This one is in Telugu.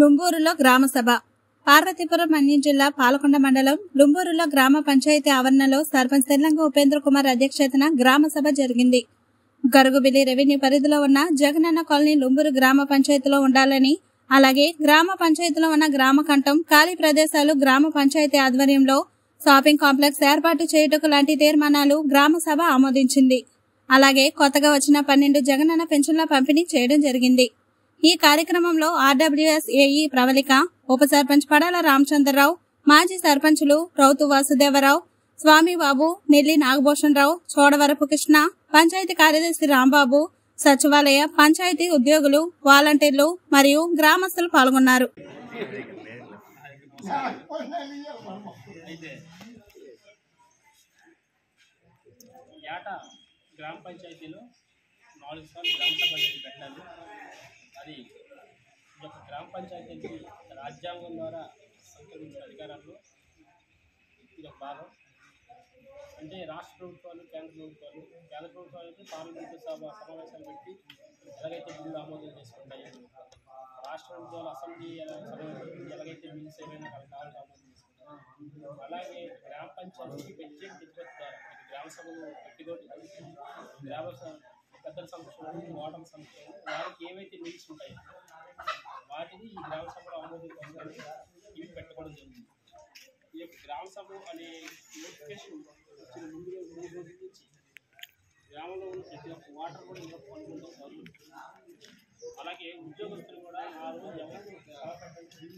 లుంబూరులో గ్రామ సభ. పార్వతీపురం మన్యం జిల్లా పాలకొండ మండలం లుంబూరులో గ్రామ పంచాయతీ ఆవరణలో సర్పంచ్ తెల్లంగ ఉపేంద్ర కుమార్ అధ్యక్షతన గ్రామ సభ జరిగింది. గరుగుబిల్లి రెవెన్యూ పరిధిలో ఉన్న జగనన్న కాలనీ లుంబూరు గ్రామ పంచాయతీలో ఉండాలని అలాగే గ్రామ పంచాయతీలో ఉన్న గ్రామ కంఠం ఖాళీ ప్రదేశాలు గ్రామ పంచాయతీ ఆధ్వర్యంలో షాపింగ్ కాంప్లెక్స్ ఏర్పాటు చేయుటకు లాంటి తీర్మానాలు గ్రామ సభ ఆమోదించింది. అలాగే కొత్తగా వచ్చిన పన్నెండు జగనన్న పెన్షన్ల పంపిణీ చేయడం జరిగింది. ఈ కార్యక్రమంలో ఆర్డబ్ల్యూఎస్ ఏఈ ప్రవళిక ఉప సర్పంచ్ పడాల రామచంద్రరావు మాజీ సర్పంచులు రౌతు వాసుదేవరావు స్వామిబాబు నెల్లి నాగభూషణరావు చోడవరపు కృష్ణ పంచాయతీ కార్యదర్శి రాంబాబు సచివాలయ పంచాయతీ ఉద్యోగులు వాలంటీర్లు మరియు గ్రామస్తులు పాల్గొన్నారు. గ్రామ పంచాయతీలో నాలుగు సార్లు గ్రామ సభ పెట్టాలి. అది ఈ యొక్క గ్రామ పంచాయతీకి రాజ్యాంగం ద్వారా సంకల్పించిన అధికారాల్లో ఇది ఒక భాగం. అంటే రాష్ట్ర ప్రభుత్వాలు కేంద్ర ప్రభుత్వాలు కేంద్ర ప్రభుత్వాలు అయితే పార్లమెంటు సభ సమావేశాలు పెట్టి ఎలాగైతే బిల్లు ఆమోదం చేసుకుంటాయి రాష్ట్ర ప్రభుత్వాలు అసెంబ్లీ సమావేశం ఎలాగైతే బిల్స్ ఏమైనా వాళ్ళకి ఆమోదం చేసుకుంటారు. అలాగే గ్రామ పంచాయతీకి బడ్జెట్ నిధుల ద్వారా గ్రామ సభలు పెట్టుకోవడం గ్రామ పెద్దల సంక్షేమం వాటర్ సంక్షేమం వాళ్ళకి ఏవైతే నీడ్స్ ఉంటాయో వాటిని ఈ గ్రామ సభలో ఆమోదం ఇవి పెట్టుకోవడం జరిగింది. ఈ యొక్క గ్రామ సభ అనే నోటిఫికేషన్ వచ్చిన ముందు రోజు మూడు రోజుల నుంచి గ్రామంలో ఉన్న ప్రతి ఒక్క వాటర్ కూడా ఇంకా పాల్గొనడం మొదలు అలాగే ఉద్యోగస్తులు కూడా ఆ రోజు ఎవరు